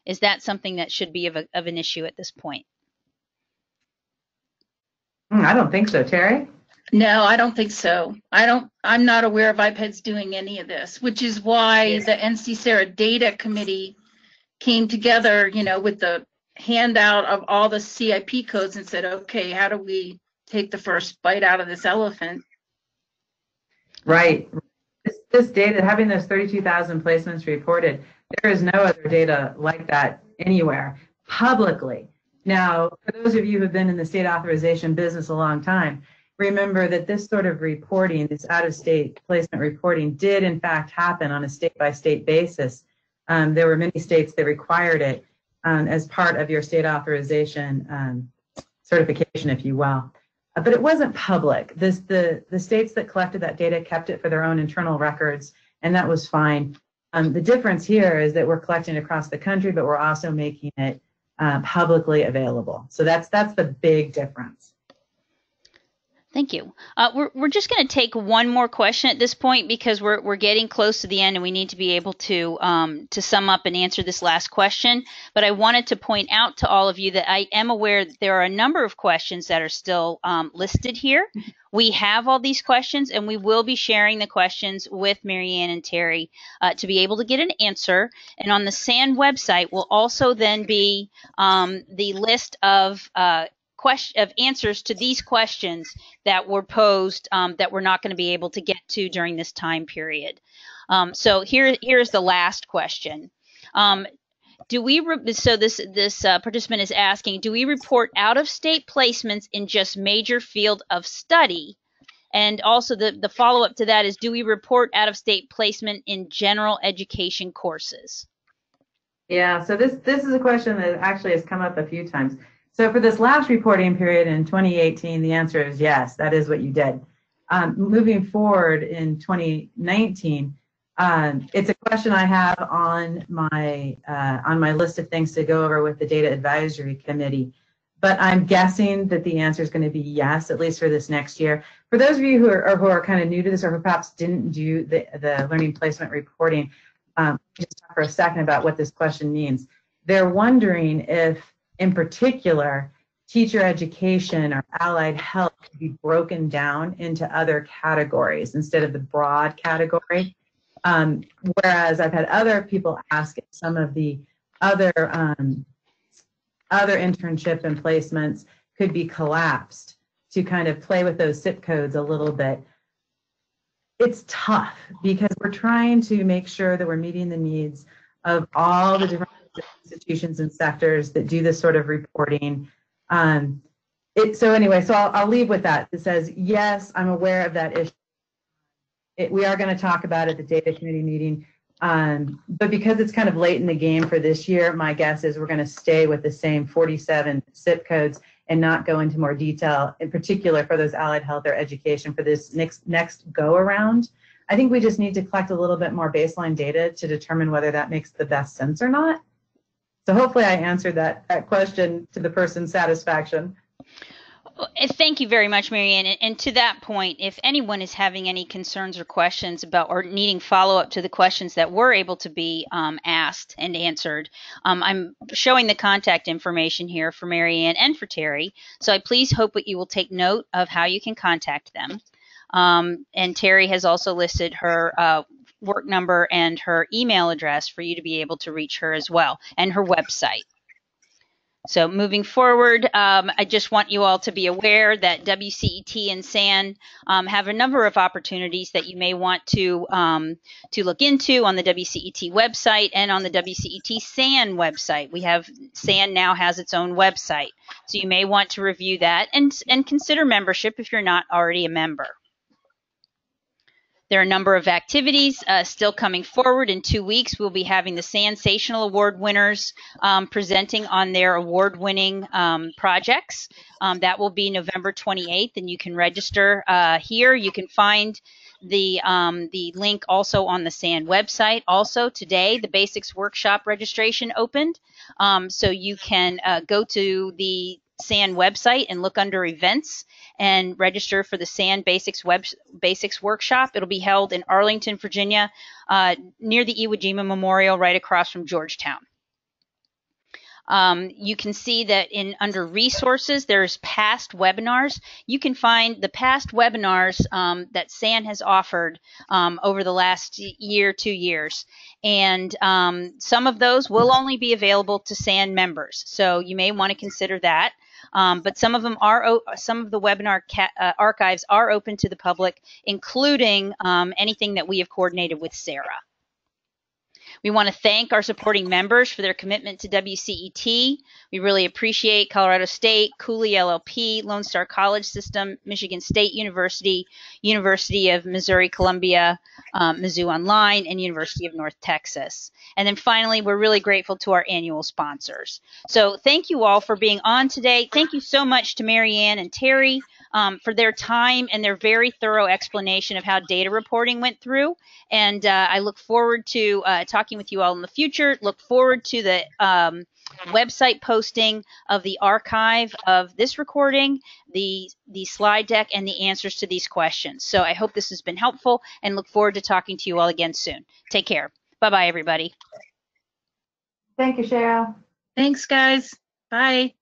is that something that should be of, a, of an issue at this point? Hmm, I don't think so, Terry. No, I don't think so. I don't, I'm not aware of IPEDS doing any of this, which is why the NC SARA Data Committee came together, you know, with the handout of all the CIP codes and said, okay, how do we take the first bite out of this elephant? Right. This, this data, having those 32,000 placements reported, there is no other data like that anywhere publicly. Now, for those of you who've been in the state authorization business a long time, remember that this sort of reporting, this out-of-state placement reporting, did in fact happen on a state-by-state basis. Um, there were many states that required it um, as part of your state authorization um, certification, if you will. But it wasn't public. This, the, the states that collected that data kept it for their own internal records, and that was fine. Um, the difference here is that we're collecting across the country, but we're also making it uh, publicly available. So that's that's the big difference. Thank you. Uh, we're, we're just going to take one more question at this point because we're, we're getting close to the end and we need to be able to um, to sum up and answer this last question. But I wanted to point out to all of you that I am aware that there are a number of questions that are still um, listed here. We have all these questions and we will be sharing the questions with Marianne and Terry uh, to be able to get an answer. And on the SAN website will also then be um, the list of uh, question of answers to these questions that were posed um, that we're not going to be able to get to during this time period. Um, so here, here's the last question. Um, do we re- so this this uh, participant is asking do we report out of state placements in just major field of study and also the the follow up to that is do we report out of state placement in general education courses Yeah. So this this is a question that actually has come up a few times. So for this last reporting period in 2018, the answer is yes. That is what you did. Um, moving forward in 2019, um, it's a question I have on my uh, on my list of things to go over with the data advisory committee. But I'm guessing that the answer is going to be yes, at least for this next year. For those of you who are who are kind of new to this or who perhaps didn't do the, the learning placement reporting, um, just talk for a second about what this question means. They're wondering if, in particular, teacher education or allied health could be broken down into other categories instead of the broad category. Um, whereas I've had other people ask if some of the other um, other internship and placements could be collapsed to kind of play with those CIP codes a little bit. It's tough because we're trying to make sure that we're meeting the needs of all the different institutions and sectors that do this sort of reporting. Um, it, so anyway, so I'll, I'll leave with that. It says, yes, I'm aware of that issue. It, we are going to talk about it at the data committee meeting. Um, but because it's kind of late in the game for this year, my guess is we're going to stay with the same 47 CIP codes and not go into more detail, in particular for those allied health or education for this next next go around. I think we just need to collect a little bit more baseline data to determine whether that makes the best sense or not. So hopefully I answered that, that question to the person's satisfaction. Uh, Thank you very much, Marianne. And, and to that point, if anyone is having any concerns or questions about or needing follow up to the questions that were able to be um, asked and answered, um, I'm showing the contact information here for Marianne and for Terry. So I please hope that you will take note of how you can contact them. Um, and Terry has also listed her uh, work number and her email address for you to be able to reach her as well, and her website. So moving forward, um, I just want you all to be aware that WCET and SAN um, have a number of opportunities that you may want to um, to look into on the WCET website and on the WCET SAN website. We have SAN now has its own website, so you may want to review that and and consider membership if you're not already a member. There are a number of activities uh, still coming forward. In two weeks, we'll be having the Sensational Award winners um, presenting on their award winning um, projects. Um, that will be November 28th, and you can register uh, here. You can find the um, the link also on the SAN website. Also today, the Basics Workshop registration opened, um, so you can uh, go to the SAN website and look under events and register for the SAN Basics Web Basics Workshop. It'll be held in Arlington, Virginia, uh, near the Iwo Jima Memorial, right across from Georgetown. Um, you can see that in under resources, there's past webinars. You can find the past webinars um, that SAN has offered um, over the last year, two years. And um, some of those will only be available to SAN members. So you may want to consider that. Um, but some of them are some of the webinar uh, archives are open to the public, including um, anything that we have coordinated with SARA. We want to thank our supporting members for their commitment to WCET. We really appreciate Colorado State, Cooley LLP, Lone Star College System, Michigan State University, University of Missouri Columbia, um, Mizzou Online, and University of North Texas. And then finally, we're really grateful to our annual sponsors. So thank you all for being on today. Thank you so much to Marianne and Terri um, for their time and their very thorough explanation of how data reporting went through. And uh, I look forward to uh, talking with you all in the future. Look forward to the um, website posting of the archive of this recording, the the slide deck, and the answers to these questions. So I hope this has been helpful and look forward to talking to you all again soon. Take care. Bye bye, everybody. Thank you, Cheryl. Thanks, guys. Bye.